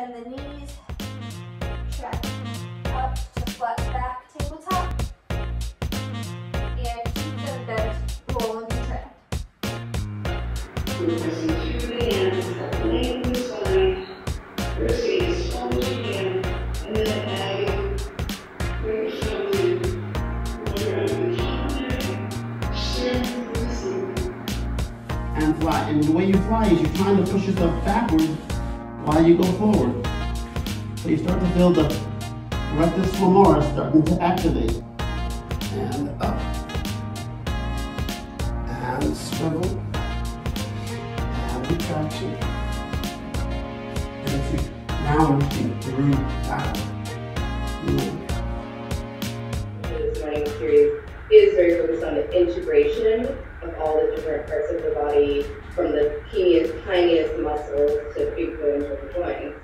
bend the knees, track up to flat back. Tabletop, and keep them bent, roll and then and fly. And the way you fly is you're trying to push yourself backwards while you go forward. So you start to feel the rectus femoris starting to activate. And up. And swivel. And retraction. And you now looking through that. this running series is very focused on the integration of all the different parts of the body, from the teeniest, tiniest muscles to big bones the joints.